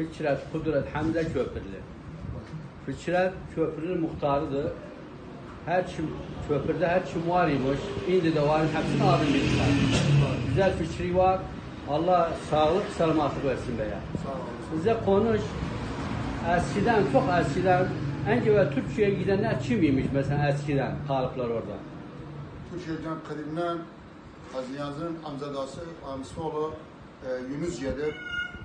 Fikret, Kudret, Hamza Köprülü. Fikret Köprülü muhtarıdır. Her kim köprüde her kim var imiş. Şimdi de var. Hepsini adım bilirler. Güzel fikri var. Allah sağlık, selamatlık versin be ya. Sağ olun. Bize konuş. Eskiden, çok eskiden en evvel Türkiye'ye gidenler kimiymiş mesela eskiden kalıplar orada? Türkiye'den kadimden Haziyaz'ın amzadası Amsoğlu e, Yunus Yedir.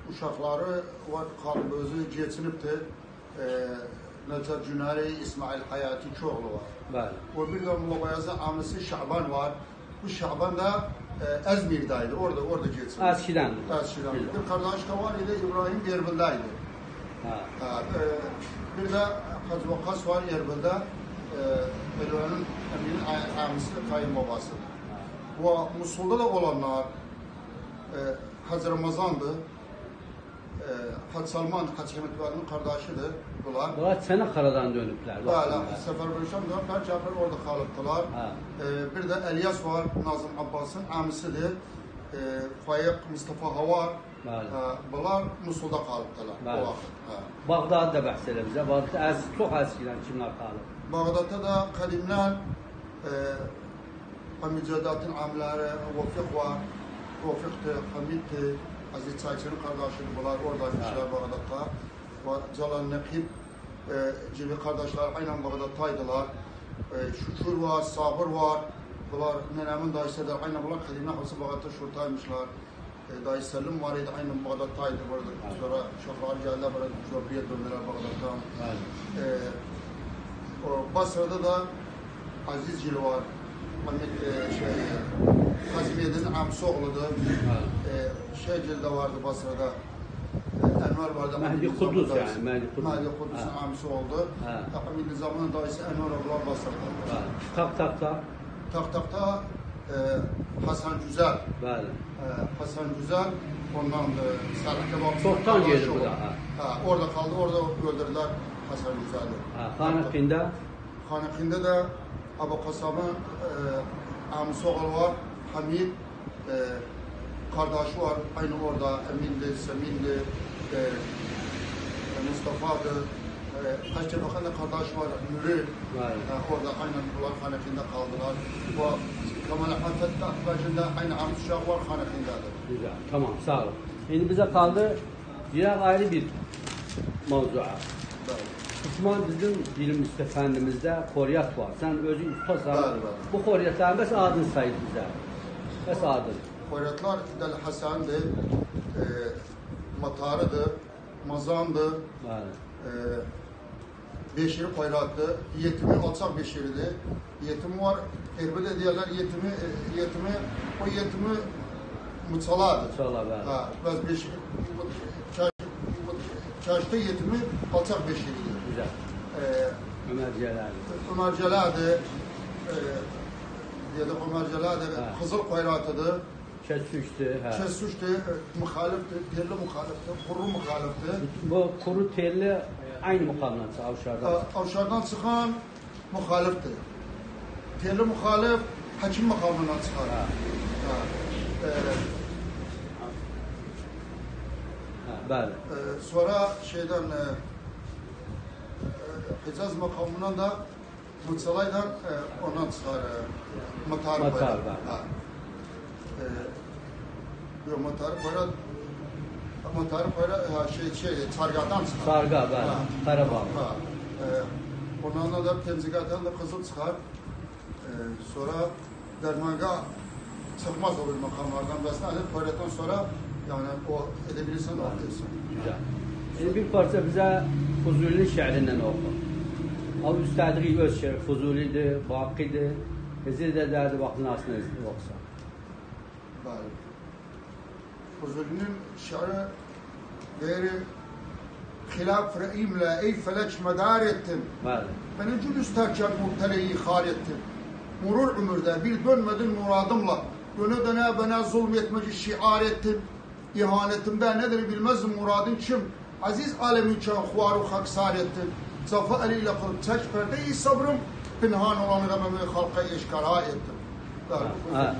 Uşakları var kalıbı özü geçinipti. E, Necdet Cünari, İsmail Hayati çoğulu var. Bəli. O bir de Mubayaz'ın amcası Şaban var. Bu Şaban da e, Ezmir'daydı. Orada orada geçinip. Eskiden. Eskiden. Bir kardeş de var idi İbrahim Erbil'daydı. Ha. Ha, e, bir de Hacı Vakas var Erbil'de. E, Bedoğan'ın eminin amcası kayınbabası. Bu Musul'da da olanlar e, Hacı Ramazan'dı. E, Hacı Salman, Hacı Hemit Vali'nin kardeşidir bunlar. Bunlar Çanakkale'den dönüpler. Böyle vaxtında. Seferberişan da her Cafer orada kalıptılar. Ha. E, bir de Elias var, Nazım Abbas'ın amisidir. E, Faik Mustafa Havar. Bəli. E, bunlar Musul'da kalıptılar Bəli. o vakit. Ha. Bağdad da bəhs elə bizə. Bağdad əz, çox eskiden kimlər qalıb? Da kadimler e, Hamicadat'ın amları Vafik var. Vafik'ti, Hamid'ti, Aziz Çayçı'nın kardeşleri bunlar oradaymışlar Bağdat'ta. Ve Calan Nekib e, gibi kardeşler aynen Bağdat'taydılar. E, Şükür var, Sabır var. Bunlar nenemin dayısı da aynen bunlar kadimler hepsi Bağdat'ta şurtaymışlar. E, dayı Selim var idi aynen Bağdat'taydı burada. Sonra şoför geldi burada Cobriye döndüler Bağdat'tan. O Basra'da da Aziz Gil var. Ahmet e, şey, Kazimiye'nin amsı oğludur. Ee, şey Gil de vardı Basra'da. Ee, Enver vardı. Mehdi Kudüs yani. Mehdi Kudüs. Mehdi Kudüs'ün amsı oldu. Ahmet Nizam'ın dayısı Enver Abla Basra'da. Bəli. Tak tak tak. Tak takta e, Hasan Güzel. Bəli. E, Hasan Güzel. Ondan da Serhat Kebapçı. Çoktan geldi bu da, Ha. ha. ha. Orada kaldı. Orada öldürdüler Hasan Güzel'i. Ha, Xanəqində Xanəqində də Abu Qasabın e, oğlu var, Hamid, e, kardeşi var, aynı orada Emin'dir, Semin'dir, e, Mustafa'dır. E, kaç tane bakın da kardeş var, Nuri. E, orada aynen bunlar Xanəqində kaldılar. Bu Kemal Fettah bacında aynı amısı uşağı var Xanəqindədir. Güzel. Tamam sağ ol. Şimdi bize kaldı diğer ayrı bir mevzua. Osman bizim dilimiz efendimizde koryat var. Sen özün ustasan. Bəli, bəli. Bu koryatların bəs adını sayın bize. Bəs adın. Koyratlar Del Hasan'dır, e, Matarı'dır, Mazan'dır, Bəli. e, Beşiri Koyrat'tı, yetimi alçak Beşiri'di. Yetim var, Erbil'de diyorlar yetimi, e, yetimi, o yetimi Mutsaladır. Mutsala, bəli. Ha, biz Beşiri, Çarşıda yetimi alçak Beşiri'dir. Güzel. E, Ömer Celal. Ömer Celal'di, e, ya da Ömer Celal'di. Kızıl Koyrat'ıdır. Kesüştü. Ha. Kesuştu, muhalifti, yerli muhalifti, kuru muhalifti. Bu kuru telli aynı mukamdan avşardan. Avşardan çıkan muhalifti. Yerli muhalif hakim makamından çıkar. Ha. Ha. Ee, Ha, bəli. e, sonra şeyden e, e, Hicaz makamından da Mutsalay'dan e, ondan çıkar. E, Matar. Ha. E, yok Matar Bayrak Matar Bayrak ha, şey, şey, Çarga'dan çıkar. Ha. Qarabağ. Ha, e, ondan da temzikattan da kızıl çıkar. E, sonra dermaga çıkmaz o bir makamlardan. Mesela Ali Koyrat'tan sonra yani o edebilirsen o edebilirsin. Güzel. Şimdi bir parça bize Fuzuli'nin şiirinden oku. Abi üstadlığı öz şiir Fuzuli'di, Baki'di. Ezil de derdi vaktini aslında yoksa. Bari. Fuzuli'nin şiiri değeri Hilaf re'imle ey felek medar ettim. Bəli. Beni cülüs terken mubteleyi ihal ettim. Murur ömürde bir dönmedin muradımla. Döne döne bana zulmetmeci şiar ettin. İhanetimde nedir bilmezdim muradın kim. Aziz alemin çan huvaru haksar ettin. صفاء علی لقل چک پرده ای صبرم پنهان اولان غمم خلقه اشکرائی آه، آه.